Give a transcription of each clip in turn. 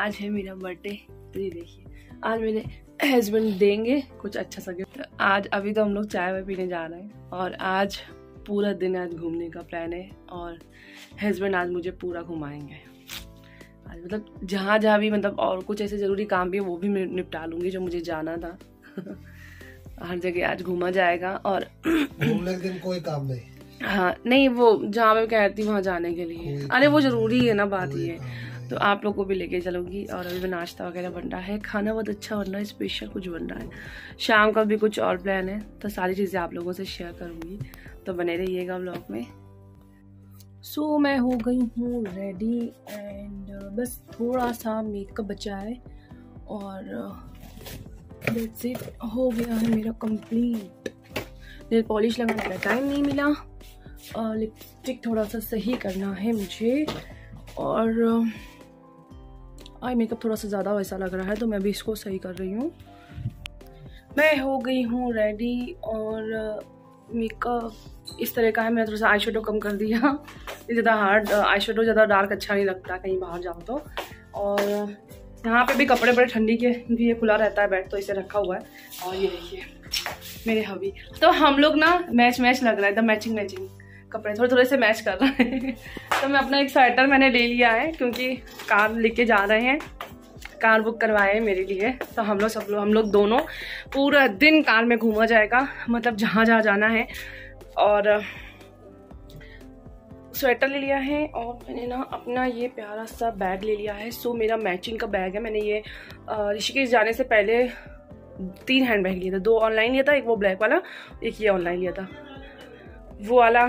आज है मेरा बर्थडे तो ये देखिए आज मेरे हस्बैंड देंगे कुछ अच्छा सा गिफ्ट आज अभी तो हम लोग चाय वाय पीने जा रहे हैं और आज पूरा दिन आज घूमने का प्लान है और हस्बैंड आज मुझे पूरा घुमाएँगे। आज मतलब जहाँ जहाँ भी मतलब और कुछ ऐसे ज़रूरी काम भी है वो भी मैं निपटा लूँगी जो मुझे जाना था। हर जगह आज घूमा जाएगा और घूमने के दिन कोई काम नहीं। हाँ नहीं वो जहाँ मैं कहती वहाँ जाने के लिए। अरे वो ज़रूरी है ना बात ये। तो आप लोग को भी लेके चलूँगी और अभी नाश्ता वगैरह बन रहा है। खाना बहुत अच्छा बन रहा है स्पेशल कुछ बन रहा है। शाम का भी कुछ और प्लान है तो सारी चीज़ें आप लोगों से शेयर करूँगी। तो बने रहिएगा ब्लॉग में। सो so, मैं हो गई हूँ रेडी एंड बस थोड़ा सा मेकअप बचा है और दैट्स इट हो गया है मेरा कंप्लीट नेल पॉलिश लगाने का टाइम नहीं मिला। लिपस्टिक थोड़ा सा सही करना है मुझे। और आई मेकअप थोड़ा सा ज़्यादा वैसा लग रहा है तो मैं भी इसको सही कर रही हूँ। मैं हो गई हूँ रेडी और मेकअप इस तरह का है, मैंने थोड़ा सा आई कम कर दिया। ज़्यादा हार्ड आई ज़्यादा डार्क अच्छा नहीं लगता कहीं बाहर जाओ तो। और यहाँ पे भी कपड़े बड़े ठंडी के भी ये खुला रहता है बेड तो इसे रखा हुआ है। और ये देखिए, मेरे हबी। तो हम लोग ना मैच मैच लग रहा है, एकदम मैचिंग मैचिंग कपड़े थोड़े थोड़े से मैच कर रहे हैं। तो मैं अपना एक स्वेटर मैंने ले लिया है, क्योंकि कार लेके जा रहे हैं। कार बुक करवाए हैं मेरे लिए। तो हम लोग सब लोग, हम लोग दोनों पूरा दिन कार में घूमा जाएगा। मतलब जहाँ जहाँ जाना है। और स्वेटर ले लिया है और मैंने ना अपना ये प्यारा सा बैग ले लिया है। सो मेरा मैचिंग का बैग है। मैंने ये ऋषिकेश जाने से पहले तीन हैंड बैग लिए थे। दो ऑनलाइन लिया था, एक वो ब्लैक वाला, एक ये ऑनलाइन लिया था। वो वाला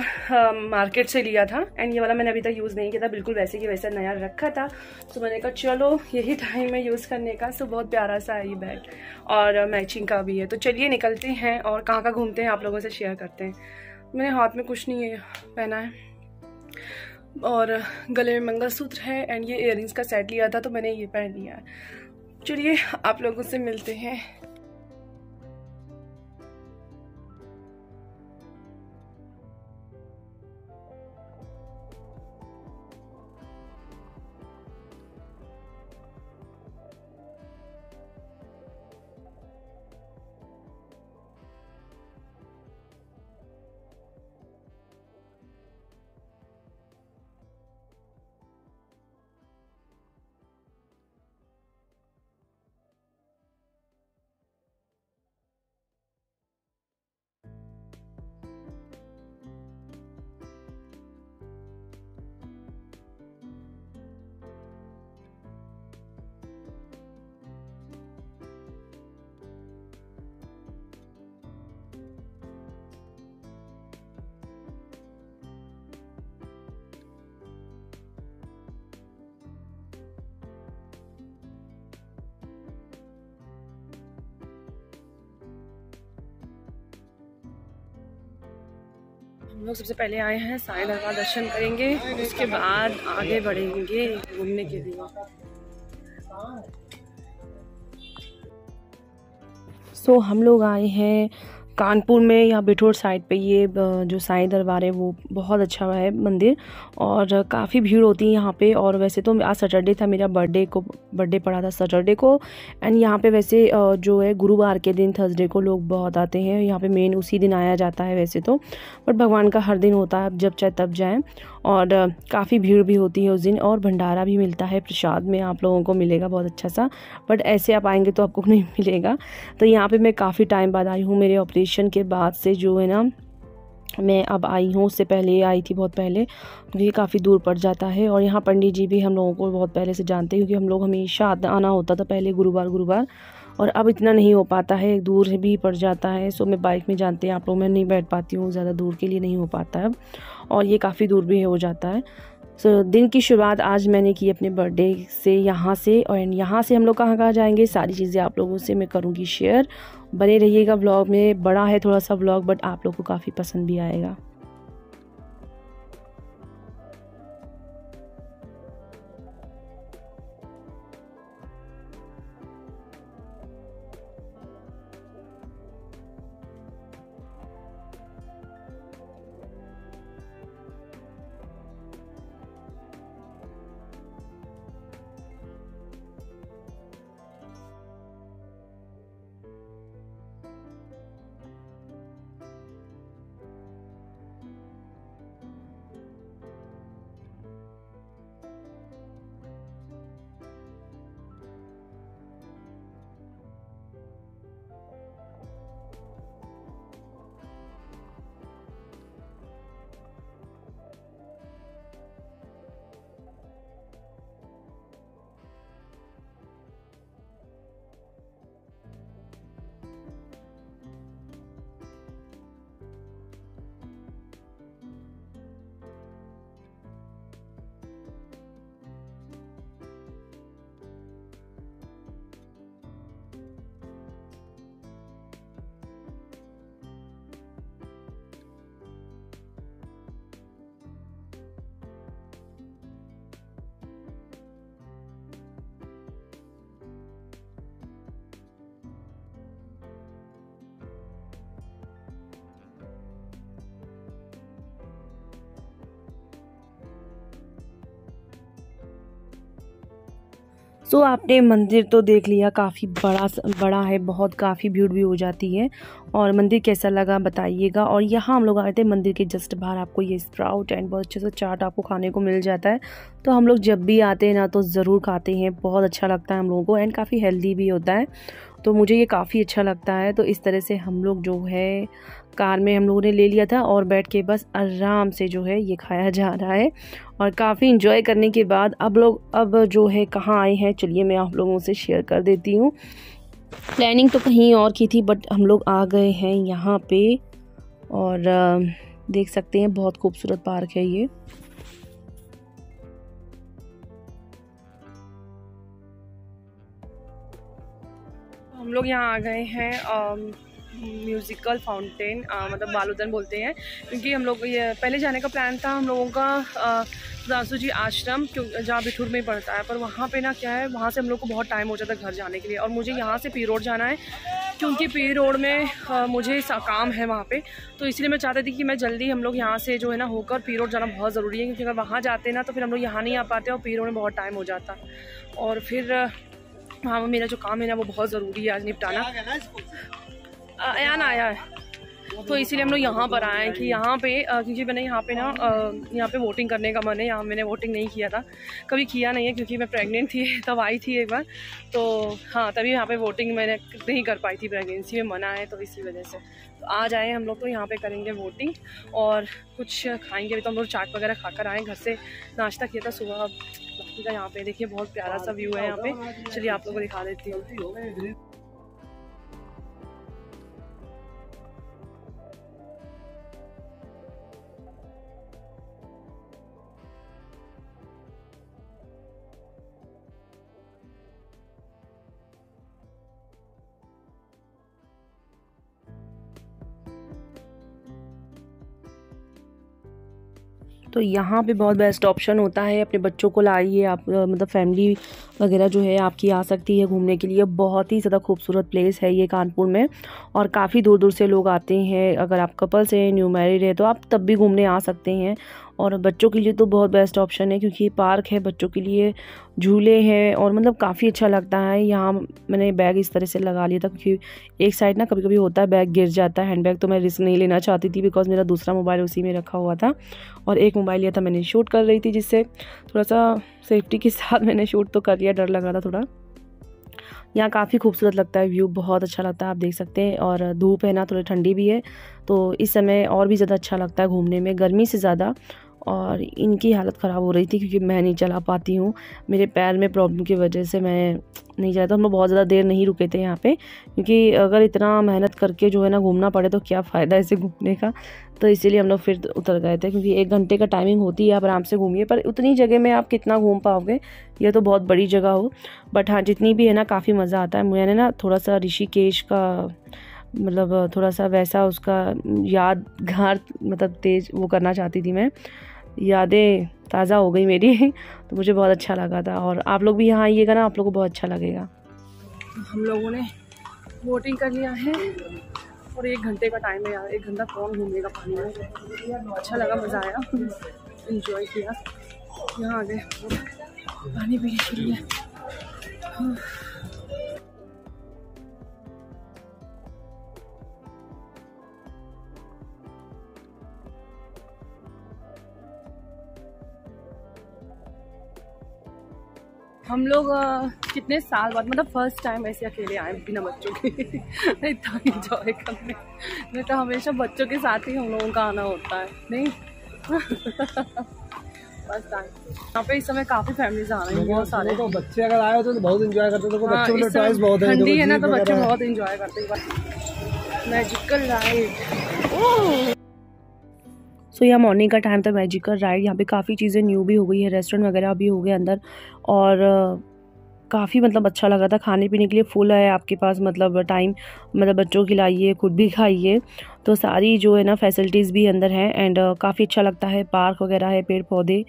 मार्केट से लिया था एंड ये वाला मैंने अभी तक यूज़ नहीं किया था, बिल्कुल वैसे की वैसा नया रखा था। तो मैंने कहा, चलो, यही टाइम है यूज़ करने का। सो बहुत प्यारा सा है ये बैग और मैचिंग का भी है। तो चलिए निकलते हैं, और कहाँ कहाँ घूमते हैं, आप लोगों से शेयर करते हैं। मेरे हाथ में कुछ नहीं है, पहना है। और गले में मंगलसूत्र है एंड ये इयर का सेट लिया था तो मैंने ये पहन लिया है। चलिए, आप लोगों से मिलते हैं। हम लोग सबसे पहले आए हैं साई दरबार दर्शन करेंगे उसके बाद आगे बढ़ेंगे घूमने के लिए। सो so, हम लोग आए हैं कानपुर में या बिठोर साइड पे ये जो साईं दरबार है, वो बहुत अच्छा है मंदिर और काफ़ी भीड़ होती है यहाँ पे और वैसे तो आज सैटरडे था, मेरा बर्थडे को, बर्थडे पड़ा था सैटरडे को एंड यहाँ पे वैसे जो है गुरुवार के दिन थर्सडे को लोग बहुत आते हैं, यहाँ पे मेन उसी दिन आया जाता है वैसे तो बट भगवान का हर दिन होता है जब चाहे तब जाएँ और काफ़ी भीड़ भी होती है उस दिन और भंडारा भी मिलता है, प्रसाद में आप लोगों को मिलेगा बहुत अच्छा सा बट ऐसे आप आएँगे तो आपको नहीं मिलेगा तो यहाँ पर मैं काफ़ी टाइम बाद आई हूँ, मेरे ऑपरेशन के बाद से जो है ना, मैं अब आई हूँ, उससे पहले आई थी बहुत पहले, क्योंकि काफ़ी दूर पड़ जाता है और यहाँ पंडित जी भी हम लोगों को बहुत पहले से जानते हैं, क्योंकि हम लोग हमेशा आना होता था पहले गुरुवार गुरुवार, और अब इतना नहीं हो पाता है, दूर भी पड़ जाता है, सो मैं बाइक में जानते हैं, आप लोग, मैं नहीं बैठ पाती हूँ, ज़्यादा दूर के लिए नहीं हो पाता है और ये काफ़ी दूर भी हो जाता है। सो so, दिन की शुरुआत आज मैंने की अपने बर्थडे से यहाँ से और यहाँ से हम लोग कहाँ कहाँ जाएँगे? सारी चीज़ें आप लोगों से मैं करूँगी शेयर बने रहिएगा ब्लॉग में. बड़ा है थोड़ा सा ब्लॉग बट आप लोग को काफ़ी पसंद भी आएगा. सो so, आपने मंदिर तो देख लिया काफ़ी बड़ा बड़ा है बहुत काफ़ी भीड़ भी हो जाती है। और मंदिर कैसा लगा बताइएगा। और यहाँ हम लोग आए थे मंदिर के जस्ट बाहर आपको ये स्प्राउट एंड बहुत अच्छे से चाट आपको खाने को मिल जाता है। तो हम लोग जब भी आते हैं ना तो ज़रूर खाते हैं बहुत अच्छा लगता है हम लोगों को एंड काफ़ी हेल्दी भी होता है। तो मुझे ये काफ़ी अच्छा लगता है। तो इस तरह से हम लोग जो है कार में हम लोगों ने ले लिया था और बैठ के बस आराम से जो है ये खाया जा रहा है। और काफ़ी इन्जॉय करने के बाद अब लोग, अब जो है कहाँ आए हैं, चलिए मैं आप लोगों से शेयर कर देती हूँ। प्लानिंग तो कहीं और की थी बट हम लोग आ गए हैं यहाँ पे और देख सकते हैं बहुत खूबसूरत पार्क है ये। हम लोग यहाँ आ गए हैं म्यूज़िकल फाउंटेन मतलब बालुदन बोलते हैं क्योंकि हम लोग ये पहले जाने का प्लान था हम लोगों का दासू जी आश्रम जहाँ बिठूर में पड़ता है पर वहाँ पे ना क्या है वहाँ से हम लोग को बहुत टाइम हो जाता है घर जाने के लिए और मुझे यहाँ से पी रोड जाना है क्योंकि पी रोड में आ, मुझे काम है वहाँ पे तो इसलिए मैं चाहती थी कि मैं जल्दी हम लोग यहाँ से जो है ना होकर पी रोड जाना बहुत ज़रूरी है क्योंकि अगर वहाँ जाते ना तो फिर हम लोग यहाँ नहीं आ पाते और पी रोड में बहुत टाइम हो जाता और फिर वहाँ मेरा जो काम है ना वो बहुत ज़रूरी है आज निपटाना। अयान आया है। तो इसीलिए हम लोग यहाँ पर आए हैं कि यहाँ पे क्योंकि मैंने यहाँ पे ना यहाँ पे वोटिंग करने का मन है। यहाँ मैंने वोटिंग नहीं किया था। कभी किया नहीं है क्योंकि मैं प्रेग्नेंट थी, तब आई थी एक बार। तो हाँ तभी यहाँ पे वोटिंग मैंने नहीं कर पाई थी प्रेगनेंसी में, मना है तो इसी वजह से। तो आज आए हम लोग तो यहाँ पे करेंगे वोटिंग और कुछ खाएँगे। अभी तो हम लोग चाट वगैरह खाकर आए घर से नाश्ता किया था सुबह। यहाँ पे देखिए बहुत प्यारा सा व्यू है यहाँ पे। चलिए आप लोगों को दिखा देती हूँ। तो यहाँ पे बहुत बेस्ट ऑप्शन होता है अपने बच्चों को लाइए आप मतलब फैमिली वगैरह जो है आपकी आ सकती है घूमने के लिए। बहुत ही ज़्यादा खूबसूरत प्लेस है ये कानपुर में और काफ़ी दूर दूर से लोग आते हैं। अगर आप कपल्स हैं न्यू मैरिड है तो आप तब भी घूमने आ सकते हैं। और बच्चों के लिए तो बहुत बेस्ट ऑप्शन है क्योंकि पार्क है, बच्चों के लिए झूले हैं और मतलब काफ़ी अच्छा लगता है। यहाँ मैंने बैग इस तरह से लगा लिया था क्योंकि एक साइड ना कभी कभी होता है बैग गिर जाता है। हैंड बैग तो मैं रिस्क नहीं लेना चाहती थी बिकॉज़ मेरा दूसरा मोबाइल उसी में रखा हुआ था और एक मोबाइल लिया था मैंने शूट कर रही थी जिससे थोड़ा सा सेफ्टी के साथ मैंने शूट तो कर लिया, डर लग रहा था थोड़ा। यहाँ काफ़ी खूबसूरत लगता है व्यू बहुत अच्छा लगता है, आप देख सकते हैं। और धूप है ना, थोड़ी ठंडी भी है तो इस समय और भी ज़्यादा अच्छा लगता है घूमने में, गर्मी से ज़्यादा। और इनकी हालत ख़राब हो रही थी क्योंकि मैं नहीं चला पाती हूँ। मेरे पैर में प्रॉब्लम की वजह से मैं नहीं जाता हम लोग बहुत ज़्यादा देर नहीं रुके थे यहाँ पे क्योंकि अगर इतना मेहनत करके जो है ना घूमना पड़े तो क्या फ़ायदा इसे घूमने का? तो इसीलिए हम लोग फिर उतर गए थे क्योंकि एक घंटे का टाइमिंग होती है, आप आराम से घूमिए। पर उतनी जगह में आप कितना घूम पाओगे ये तो बहुत बड़ी जगह हो। बट हाँ जितनी भी है ना, काफ़ी मज़ा आता है। मैंने ना थोड़ा सा ऋषिकेश का मतलब थोड़ा सा वैसा उसका यादगार मतलब तेज वो करना चाहती थी मैं। यादें ताज़ा हो गई मेरी तो मुझे बहुत अच्छा लगा था। और आप लोग भी यहाँ आइएगा ना, आप लोग को बहुत अच्छा लगेगा। हम लोगों ने बोटिंग कर लिया है और एक घंटे का टाइम है यार, एक घंटा कौन घूमेगा पानी में? अच्छा लगा, मज़ा आया। इन्जॉय किया। यहाँ आ गए। पानी पीने के लिए। हम लोग कितने साल बाद मतलब फ़र्स्ट टाइम ऐसे अकेले आए बिना बच्चों के। इतना इंजॉय करने। नहीं तो हमेशा बच्चों के साथ ही हम लोगों का आना होता है नहीं? फ़र्स्ट टाइम यहाँ पे इस समय काफ़ी फैमिलीज़ आ रही हैं बहुत सारे। तो बच्चे अगर आए होते तो बहुत इंजॉय करते तो हाँ, बहुत ठंडी है ना तो बच्चे बहुत इंजॉय करते हैं मैजिकल राइड सो यहाँ मॉर्निंग का टाइम था मैजिकल राइड यहाँ पे काफ़ी चीज़ें न्यू भी हो गई है रेस्टोरेंट वगैरह भी हो गए अंदर। और काफ़ी मतलब अच्छा लगा था खाने पीने के लिए। फुल है आपके पास मतलब टाइम मतलब बच्चों के लाइए खुद भी खाइए। तो सारी जो है ना फैसिलिटीज़ भी अंदर हैं। एंड काफ़ी अच्छा लगता है पार्क वगैरह है पेड़ पौधे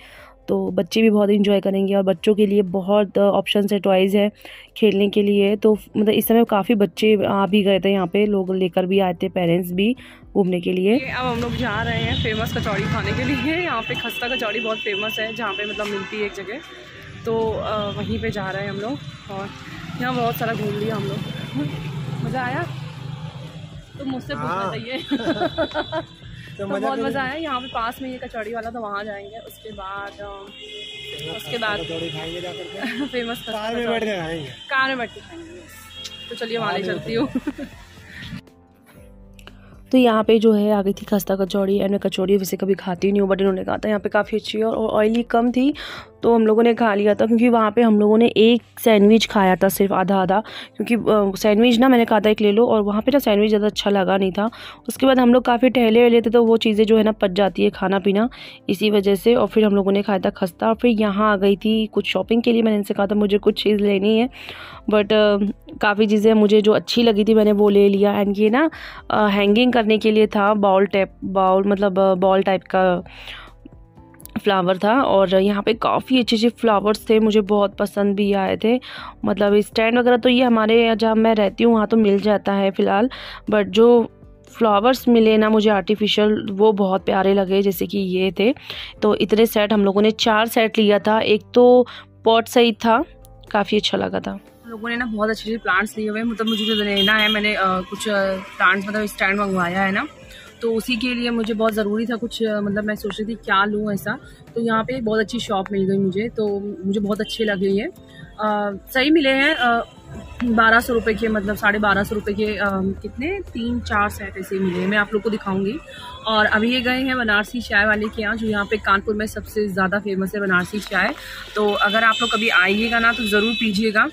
तो बच्चे भी बहुत इंजॉय करेंगे और बच्चों के लिए बहुत ऑप्शन है टॉयज़ है खेलने के लिए। तो मतलब इस समय काफ़ी बच्चे आ भी गए थे यहाँ पे लोग लेकर भी आए थे पेरेंट्स भी घूमने के लिए। अब हम लोग जा रहे हैं फ़ेमस कचौड़ी खाने के लिए। यहाँ पे खस्ता कचौड़ी बहुत फ़ेमस है जहाँ पे मतलब मिलती है एक जगह। तो वहीं पे जा रहे हैं हम लोग और यहाँ बहुत सारा घूम लिया हम लोग। मज़ा आया? तो मुझसे पूछना हाँ। चाहिए। तो तो बहुत मज़ा आया। यहाँ पे पास में ये कचौड़ी वाला तो वहाँ जाएँगे। उसके बाद उसके बाद फ़ेमस कार में बैठ के खाएँगे। कार में बैठ के खाएँगे। तो चलिए वहाँ ले चलती हूँ। तो यहाँ पे जो है आ गई थी खस्ता कचौड़ी। एंड मैं कचौड़ी वैसे कभी खाती नहीं हूँ बट इन्होंने कहा था यहाँ पे काफ़ी अच्छी है और ऑयली कम थी। तो हम लोगों ने खा लिया था क्योंकि वहाँ पे हम लोगों ने एक सैंडविच खाया था सिर्फ़ आधा आधा क्योंकि सैंडविच ना मैंने कहा था एक ले लो और वहाँ पे ना सैंडविच ज़्यादा अच्छा लगा नहीं था। उसके बाद हम लोग काफ़ी टहले थे तो वो चीज़ें जो है ना पच जाती है खाना पीना इसी वजह से और फिर हम लोगों ने खाया था खस्ता और फिर यहाँ आ गई थी कुछ शॉपिंग के लिए। मैंने इनसे कहा था मुझे कुछ चीज़ लेनी है बट काफ़ी चीज़ें मुझे जो अच्छी लगी थी मैंने वो ले लिया एंड ये ना हैंगिंग करने के लिए था बाउल टाइप बाउल मतलब बॉल टाइप का फ्लावर था और यहाँ पे काफ़ी अच्छे अच्छे फ्लावर्स थे मुझे बहुत पसंद भी आए थे। मतलब स्टैंड वगैरह तो ये हमारे जहाँ मैं रहती हूँ वहाँ तो मिल जाता है फ़िलहाल बट जो फ्लावर्स मिले ना मुझे आर्टिफिशियल वो बहुत प्यारे लगे जैसे कि ये थे। तो इतने सेट हम लोगों ने चार सेट लिया था एक तो पॉट सही था काफ़ी अच्छा लगा था। लोगों ने ना बहुत अच्छे अच्छे प्लांट्स लिए हुए मतलब मुझे जो लेना है मैंने अ, कुछ प्लांट्स मतलब स्टैंड मंगवाया है ना। तो उसी के लिए मुझे बहुत ज़रूरी था कुछ मतलब मैं सोच रही थी क्या लूँ ऐसा। तो यहाँ पे बहुत अच्छी शॉप मिल गई मुझे तो मुझे बहुत अच्छे लगे ये सही मिले हैं बारह सौ रुपये के मतलब साढ़े बारह सौ रुपये के अ, कितने? तीन चार सेट ऐसे मिले हैं मैं आप लोग को दिखाऊँगी। और अभी ये गए हैं बनारसी चाय वाले के यहाँ जो यहाँ पे कानपुर में सबसे ज़्यादा फ़ेमस है बनारसी चाय। तो अगर आप लोग कभी आइएगा ना तो ज़रूर पीजिएगा।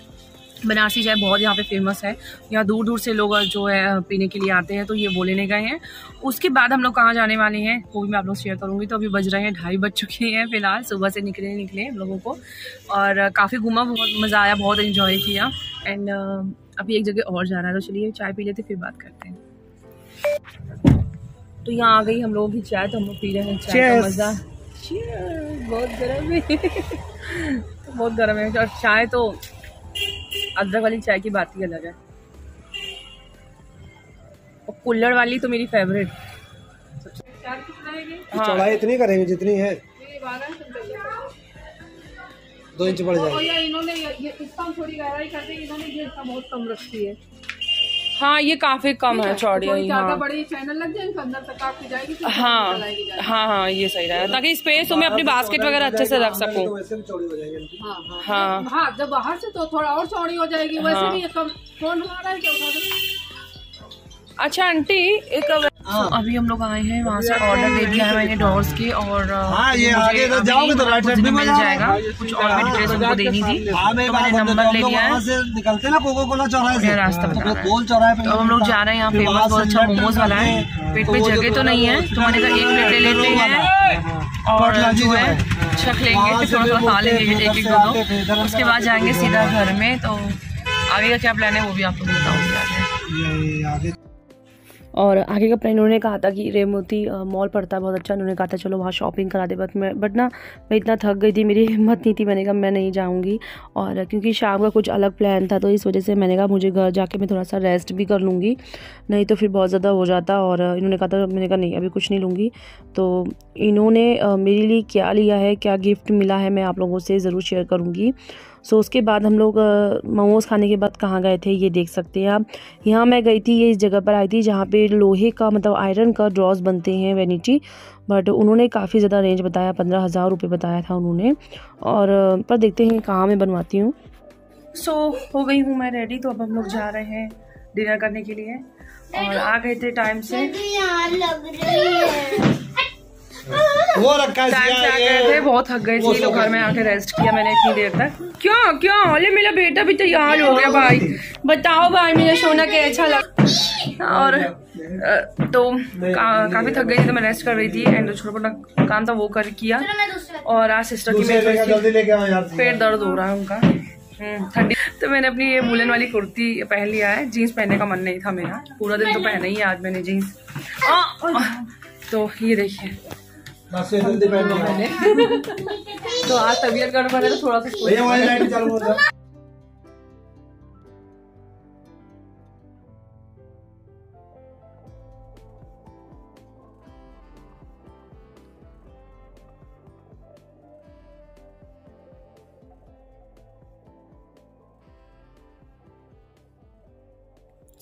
बनारसी चाय बहुत यहाँ पे फ़ेमस है। यहाँ दूर दूर से लोग जो है पीने के लिए आते हैं तो ये वो लेने गए हैं। उसके बाद हम लोग कहाँ जाने वाले हैं वो भी मैं आप लोग शेयर करूँगी। तो अभी बज रहे हैं ढाई बज चुके हैं फ़िलहाल सुबह से निकले निकले हम लोगों को। और काफ़ी घूमा बहुत मज़ा आया बहुत इन्जॉय किया। एंड अभी एक जगह और जाना है तो चलिए चाय पी लेते फिर बात करते हैं। तो यहाँ आ गई हम लोगों की चाय तो हम लोग पी रहे हैं चाय का मज़ा। बहुत गर्म है। बहुत गर्म है। और चाय तो अदरक वाली चाय की बात ही अलग है। और कुल्लड़ वाली तो मेरी फेवरेट हाँ। चौड़ाई इतनी करेंगे जितनी है। दो इंच बढ़ जाएगी। इन्होंने ये इसका थोड़ी गहराई करते इन्होंने ये इसका बहुत कम रखी है। हाँ ये काफ़ी कम है चौड़ी हाँ बड़ी चैनल लग जाए अंदर तक आपकी जाएगी फिर हाँ जाएगी। हाँ हाँ ये सही रहेगा ताकि स्पेस हो मैं अपनी बास्केट वगैरह अच्छे से रख सकूँ तो वैसे भी चौड़ी हो। हाँ हाँ हाँ जब बाहर से तो थोड़ा और चौड़ी हो जाएगी वैसे हाँ। भी ये कम फ़ोन हमारा है क्या उठा दो अच्छा आंटी एक हाँ। तो अभी हम लोग आए हैं वहाँ से ऑर्डर दे दिया है मैंने डोर्स के और हाँ, ये आगे तो जाओगे तो राइट साइड मिल जाएगा। कुछ और भी डिटेल्स उनको देनी थी। हाँ तो मैंने नंबर ले लिया है। निकलते ना कोको कोला चौराहे से। रास्ता तो है। पे तो हम लोग जा रहे हैं यहाँ फ़ेमस बहुत अच्छा मोमोज वाला है। पेट तो पे जगह तो नहीं है। तो मैंने कहा एक प्लेट ले लेते हैं। और जो है है, छक लेंगे फिर थोड़ा थोड़ा खा लेंगे एक एक दो दो उसके बाद जाएँगे सीधा घर में तो आगे का क्या प्लान है वो भी आपको बताऊँगी आगे और आगे का प्लान उन्होंने कहा था कि रेमोती मॉल पड़ता है, बहुत अच्छा। उन्होंने कहा था, चलो, वहाँ शॉपिंग करा दे। बट मैं, बट ना, मैं इतना थक गई थी, मेरी हिम्मत नहीं थी। मैंने कहा, मैं नहीं जाऊँगी। और क्योंकि शाम का कुछ अलग प्लान था तो इस वजह से मैंने कहा, मुझे घर जाके मैं थोड़ा सा रेस्ट भी कर लूँगी, नहीं तो फिर बहुत ज़्यादा हो जाता। और इन्होंने कहा था, मैंने कहा, नहीं, अभी कुछ नहीं लूँगी। तो इन्होंने मेरे लिए क्या लिया है, क्या गिफ्ट मिला है, मैं आप लोगों से ज़रूर शेयर करूँगी। सो उसके बाद हम लोग मोमोज़ खाने के बाद कहाँ गए थे ये देख सकते हैं आप। यहाँ मैं गई थी ये इस जगह पर आई थी जहाँ पे लोहे का मतलब आयरन का ड्रॉज बनते हैं वेनिटी बट उन्होंने काफ़ी ज़्यादा रेंज बताया पंद्रह हज़ार रुपये बताया था उन्होंने। और पर देखते हैं कहाँ मैं बनवाती हूँ। सो so, हो गई हूँ मैं रेडी तो अब हम लोग जा रहे हैं डिनर करने के लिए। और आ गए थे टाइम से। वो रखा है। गए ये थे बहुत थक गए थे तो घर में आके रेस्ट किया मैंने इतनी देर तक। क्यों क्यों? अरे मेरा बेटा भी तैयार हो गया भाई। बताओ भाई मेरा सोना क्या अच्छा लग और तो का, काफ़ी थक गई थी तो मैं रेस्ट कर रही थी एंड छोटा मोटा काम था वो कर किया। और आज सिस्टर की मेरी जगह थोड़ी सी जल्दी लेके आओ यार। पेट दर्द हो रहा है उनका। हम्म, ठंडी। तो मैंने अपनी ये वुलन वाली कुर्ती पहन लिया है जीन्स पहनने का मन नहीं था मेरा। पूरा दिन तो पहना ही है आज मैंने जीन्स तो ये देखिए। तो आज तबियत गड़बड़ है तो थोड़ा सा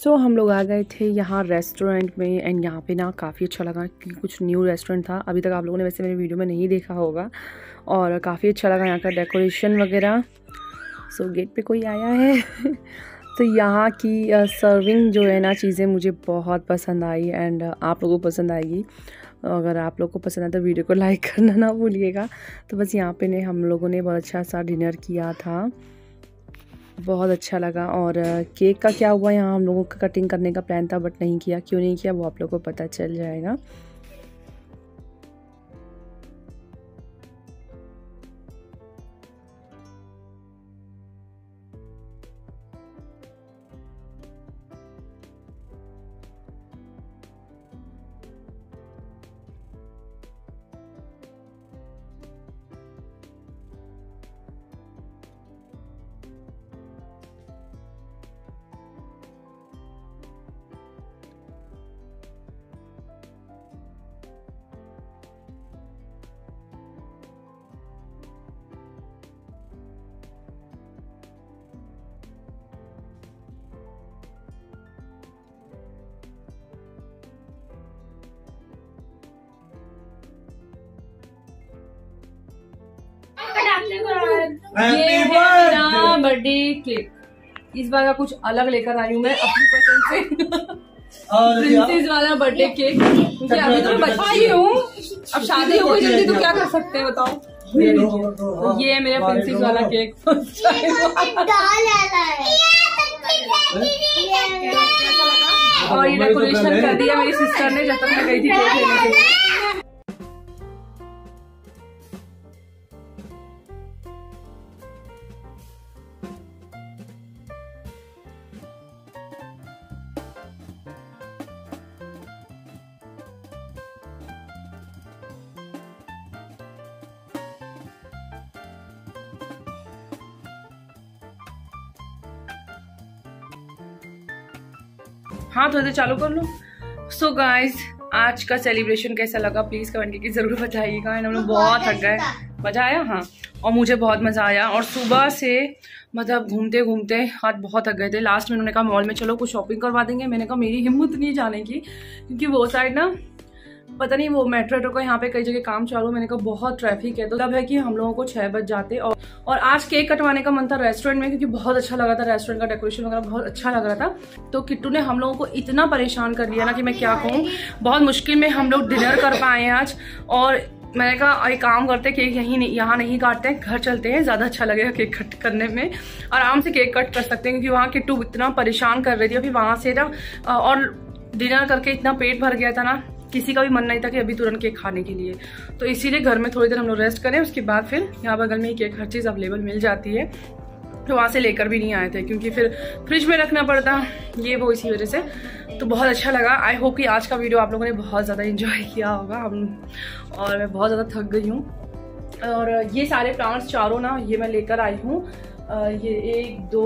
सो so, हम लोग आ गए थे यहाँ रेस्टोरेंट में एंड यहाँ पे ना काफ़ी अच्छा लगा कि कुछ न्यू रेस्टोरेंट था। अभी तक आप लोगों ने वैसे मेरे वीडियो में नहीं देखा होगा और काफ़ी अच्छा लगा यहाँ का डेकोरेशन वगैरह। सो so, गेट पे कोई आया है? तो यहाँ की सर्विंग जो है ना चीज़ें मुझे बहुत पसंद आई एंड आप लोगों को पसंद आएगी। अगर आप लोग को पसंद आए तो वीडियो को लाइक करना ना भूलिएगा। तो बस यहाँ पे ने हम लोगों ने बहुत अच्छा सा डिनर किया था। बहुत अच्छा लगा और केक का क्या हुआ, यहाँ हम लोगों का कटिंग करने का प्लान था बट नहीं किया। क्यों नहीं किया, वो आप लोगों को पता चल जाएगा। ये है बर्थडे केक इस बार का कुछ अलग लेकर आई हूँ मैं अपनी पसंद से। प्रिंसेस वाला बर्थडे केक क्योंकि अभी तो मैं बच्चा ही। हूँ। अब शादी हो गई जल्दी तो क्या कर सकते हैं बताओ? ये तो ये है मेरा प्रिंसेस वाला केक और ये डेकोरेशन कर दिया मेरी सिस्टर ने जब तक मैं गई थी केक लेने के हाँ थोड़ी देर चालू कर लो। सो गाइज़ आज का सेलिब्रेशन कैसा लगा? प्लीज़ कमेंट करके ज़रूर बताइएगा। एंड हम लोग बहुत थक गए। मज़ा आया? हाँ। और मुझे बहुत मज़ा आया। और सुबह से मतलब घूमते घूमते हाथ बहुत थक गए थे। लास्ट में उन्होंने कहा मॉल में चलो कुछ शॉपिंग करवा देंगे। मैंने कहा मेरी हिम्मत नहीं जाने की। क्योंकि वो साइड ना पता नहीं वो मेट्रो वेट्रो का यहाँ पे कई जगह काम चालू मैंने कहा बहुत ट्रैफ़िक है तो तब है कि हम लोगों को छह बज जाते और और आज केक कटवाने का मन था रेस्टोरेंट में, क्योंकि बहुत अच्छा लगा था रेस्टोरेंट का डेकोरेशन वगैरह, बहुत अच्छा लग रहा था। तो किट्टू ने हम लोगों को इतना परेशान कर लिया ना कि मैं क्या कहूँ। बहुत मुश्किल में हम लोग डिनर कर पाए हैं आज। और मैंने कहा एक काम करते केक यहीं नहीं, यहाँ नहीं काटते हैं घर चलते हैं, ज़्यादा अच्छा लगेगा केक कट करने में। आराम से केक कट कर सकते हैं, क्योंकि वहाँ किट्टू इतना परेशान कर रही थी, अभी वहाँ से ना और डिनर करके इतना पेट भर गया था ना किसी का भी मन नहीं था कि अभी तुरंत केक खाने के लिए। तो इसीलिए घर में थोड़ी देर हम लोग रेस्ट करें, उसके बाद फिर यहाँ बगल में ही केक हर चीज़ अवेलेबल मिल जाती है। तो वहाँ से लेकर भी नहीं आए थे, क्योंकि फिर फ्रिज में रखना पड़ता, ये वो इसी वजह से। तो बहुत अच्छा लगा। आई होप कि आज का वीडियो आप लोगों ने बहुत ज़्यादा इन्जॉय किया होगा। हम और मैं बहुत ज़्यादा थक गई हूँ। और ये सारे प्लांट्स चारों ना, ये मैं लेकर आई हूँ। ये एक, दो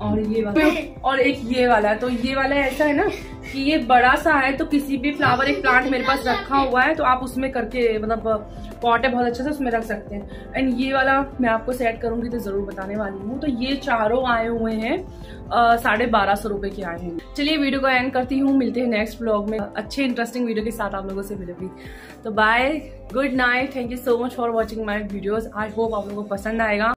और ये वाला और एक ये वाला है तो ये वाला ऐसा है ना कि ये बड़ा सा है तो किसी भी फ्लावर एक प्लांट मेरे पास रखा हुआ है तो आप उसमें करके मतलब पॉट है, बहुत अच्छे से उसमें रख सकते हैं। एंड ये वाला मैं आपको सेट करूँगी तो ज़रूर बताने वाली हूँ। तो ये चारों आए हुए हैं साढ़े बारह सौ रुपए के आए हैं। चलिए वीडियो को एंड करती हूँ, मिलते हैं नेक्स्ट ब्लॉग में। अच्छे इंटरेस्टिंग वीडियो के साथ आप लोगों से मिलेगी। तो bye good night thank you so much for watching my videos I hope आप लोगों को पसंद आएगा।